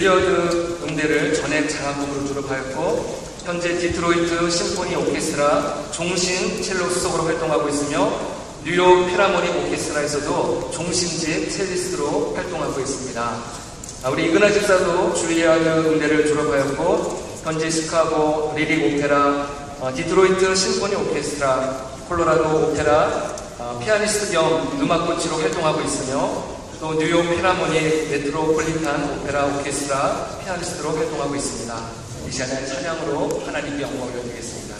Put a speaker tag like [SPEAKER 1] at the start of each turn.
[SPEAKER 1] 줄리어드 음대를 전액 장학금으로 졸업하였고 현재 디트로이트 심포니 오케스트라 종신 첼로 수석으로 활동하고 있으며 뉴욕 필하모닉 오케스트라에서도 종신직 첼리스트로 활동하고 있습니다. 아, 우리 이근하 집사도 줄리어드 음대를 졸업하였고 현재 시카고 리릭 오페라, 어, 디트로이트 심포니 오케스트라, 콜로라도 오페라 어, 피아니스트 겸 음악 코치로 활동하고 있으며 또 뉴욕 필하모닉 메트로폴리탄 오페라 오케스트라 피아니스트로 활동하고 있습니다. 이 시간에 찬양으로 하나님께 영광을 올려드리겠습니다.